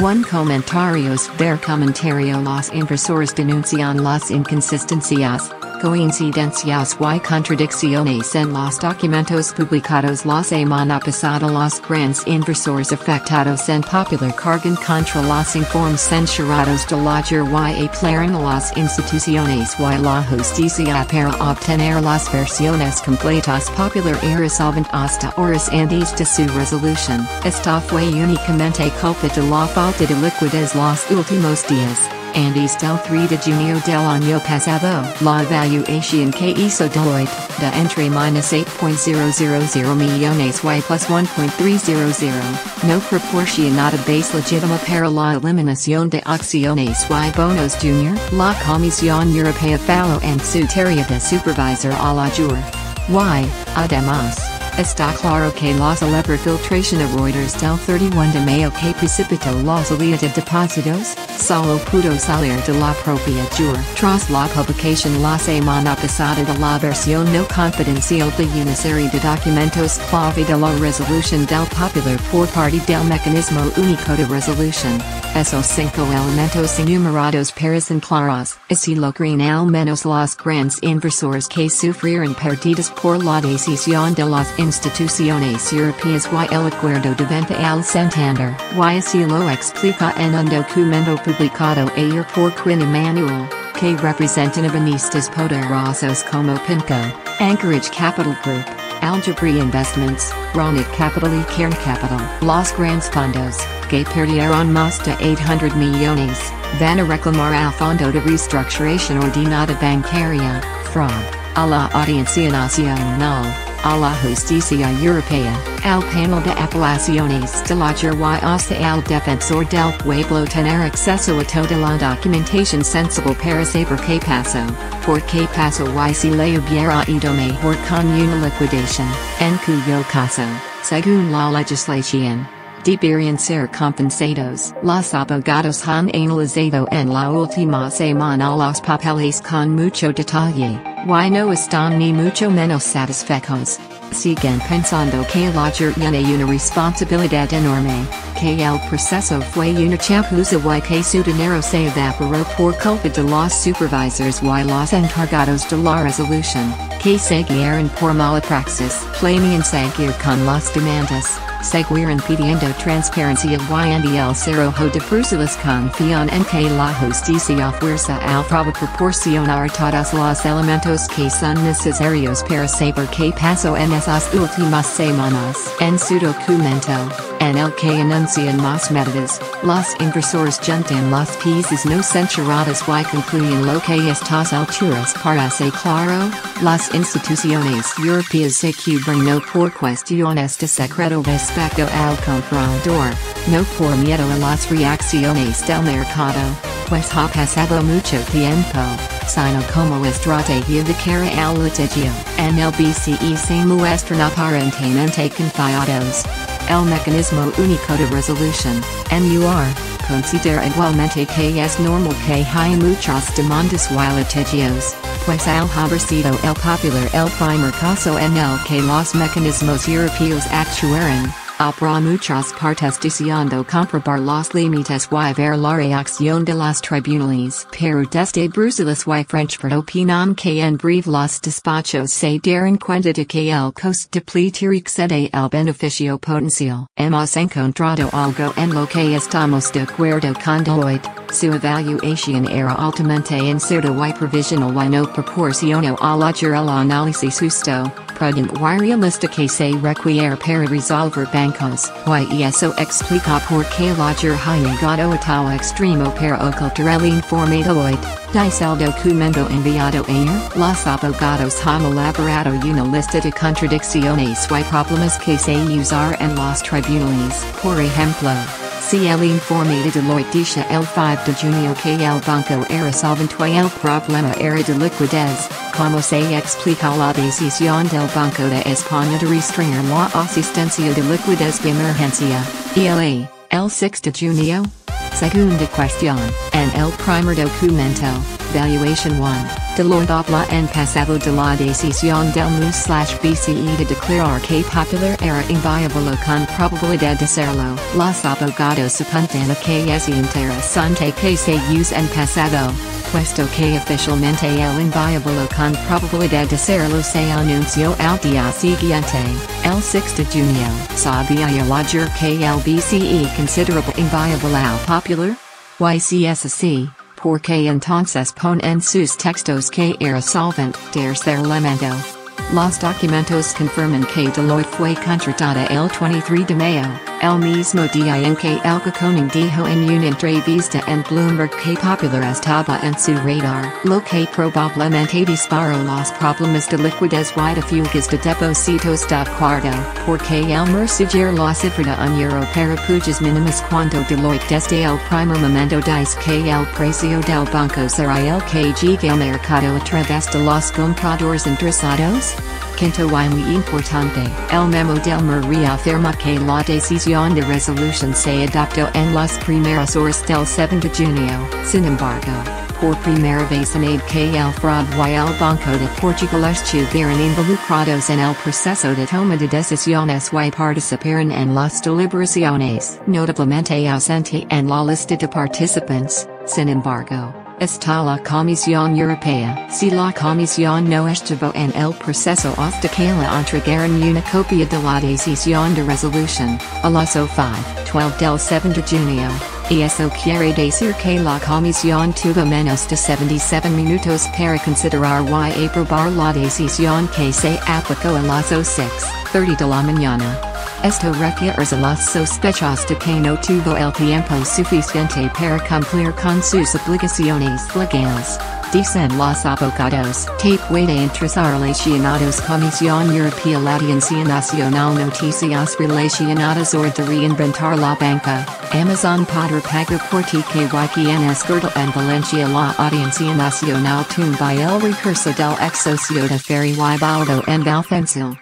1 Comentarios ver comentario los inversores denuncian las inconsistencias, coincidencias y contradicciones en los documentos publicados la semana pasada los grandes inversores afectados en popular cargan contra los informes censurados de la y aclaran las instituciones y la justicia para obtener las versiones completas popular y resolvent hasta horas antes de su resolución. Esta fue únicamente culpa de la falta de liquidez los últimos días. Andes del 3 de junio del año pasado. La evaluación que hizo Deloitte, de entre minus 8.000 millones y plus 1.300, no proporcionada base legítima para la eliminación de acciones y bonos junior. La Comisión Europea fallo en su tarea de supervisor a la JUR. Y, además, Está claro que la celebre filtración a Reuters del 31 de mayo que precipitó la salida de depósitos, solo pudo salir de la propia JUR. Tras la publicación la semana pasada de la versión no confidencial de una serie de documentos clave de la resolución del popular por parte del mecanismo único de resolución. Esos cinco elementos enumerados parecen claros, así logran al menos los grandes inversores que sufrieron pérdidas por la decisión de las instituciones europeas y el acuerdo de venta al Santander. Y así lo explica en un documento publicado ayer por Quinn Emanuel, que representan abonistas poderosos como PIMCO, Anchorage Capital Group, Algebris Investments, Ronit Capital y Cairn Capital. Los grandes fondos, que perdieron más de 800 millones, van a reclamar al Fondo de Reestructuración Ordenada Bancaria, FROB, a la Audiencia Nacional a la Justicia Europea, al panel de apelaciones de la y hasta al defensor del pueblo tener acceso a toda la documentación sensible para saber qué pasó, por qué pasó y si le hubiera ido mejor con una liquidación, en cuyo caso, según la legislación, deberían ser compensados. Los abogados han analizado en la última semana los papeles con mucho detalle, y no están ni mucho menos satisfechos. Siguen pensando que la tiene una responsabilidad enorme, que el proceso fue una chapuza y que su dinero se evaporó por culpa de los supervisors y los encargados de la resolución, que seguieron por mala praxis. Seguir con las demandas. Seguirán pidiendo transparencia y en el cerrojo de Bruselas confían en que la justicia fuerza al proba proporcionar todos los elementos que son necesarios para saber qué pasó en esas últimas semanas. En su documento, en el que anuncian más medidas, los inversores juntan las piezas no censuradas y concluyen lo que estas alturas parece claro, las instituciones europeas se cubren no por cuestiones de secreto respecto al comprador, no por miedo a las reacciones del mercado, pues ha pasado mucho tiempo, sino como estrategia de cara al litigio, en el se muestran aparentemente confiados. El mecanismo único de resolución, MUR, considera igualmente que es normal que haya muchas demandas y litigios, pues al haber el popular el primer caso en el que los mecanismos europeos actuaron, Habrá muchas partes deseando comprobar los límites y ver la reacción de los tribunales. Pero desde Bruselas y Frankfurt opinan que en breve los despachos se darán cuenta de que el coste de pleitear excede el beneficio potencial. Hemos encontrado algo en lo que estamos de acuerdo con Deloitte. Su evaluación era altamente incierta y provisional y no proporcionó a la el análisis justo, prudent y realista que se requiere para resolver bancos. Y eso explica por qué la ha llegado a tal extremo para ocultar el informe Deloitte. Dice el documento enviado ayer. Los abogados han elaborado una lista de contradicciones y problemas que se usar en los tribunales. Por ejemplo, Si el informe de Deloitte dice el 5 de junio que el banco era solvente el problema era de liquidez, como se explica la decisión del Banco de España de restringir la asistencia de liquidez de emergencia, ELA, el 6 de junio? Segunda cuestión, el primer documento, Valuation 1. Deloitte habla en pasado de la decisión del MUS slash BCE de declarar que popular era inviable con probabilidad de serlo. Los abogados apuntan a que es interesante que se use en pasado puesto que oficialmente el inviable con probabilidad de serlo se anunció al día siguiente, el 6 de junio. ¿Sabía la que el BCE considerable inviable al popular? YCSC, porque entonces pon en sus textos que era solvent, tercer elemento. Los documentos confirman que Deloitte fue contratada el 23 de mayo. El mismo día en que Elke König dijo en una entrevista en Bloomberg que Popular estaba en su radar, lo que probablemente disparó los problemas de liquidez y de fugas de depósitos de acuerdo, porque el mercader la cifra un euro para pujas mínimas cuando Deloitte desde el primer momento dice que el precio del banco será el que llegue al mercado a través de los compradores interesados? Quinto y muy importante, el memo del MUR afirma que la decisión de resolución se adoptó en las primeras horas del 7 de junio. Sin embargo, por primera vez en aid que el FROB y el Banco de Portugal estuvieron involucrados en el proceso de toma de decisiones y participaron en las deliberaciones, notablemente ausente en la lista de participantes, sin embargo. Está la Comisión Europea. Si la Comisión no estuvo en el proceso hasta que la entregaron una copia de la decisión de resolución, a las 5, del 7 de junio. Y eso quiere decir que la comisión tuvo menos de 77 minutos para considerar y aprobar la decisión que se aplicó a las 6.30 de la mañana. Esto requiere a los sospechosos de que no tuvo el tiempo suficiente para cumplir con sus obligaciones legales. Dicen los abogados. Tape puede interesar relacionados Comisión Europea la Audiencia Nacional Noticias relacionadas or de reinventar la banca. Amazon podrá pagar por ti que quien escurta en Valencia la Audiencia Nacional tumba el recurso del ex socio de Ferry y Baldo en Valfencil.